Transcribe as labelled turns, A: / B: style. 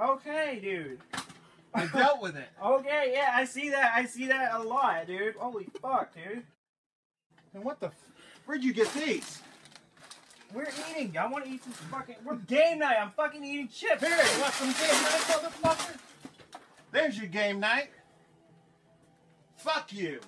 A: Okay, dude.
B: I dealt with it.
A: Okay, yeah, I see that. I see that a lot, dude. Holy fuck, dude.
B: And what the? F- Where'd you get these?
A: We're eating. I want to eat some fucking. We're game night. I'm fucking eating chips.
B: Here, you want some game night, motherfucker? There's your game night. Fuck you.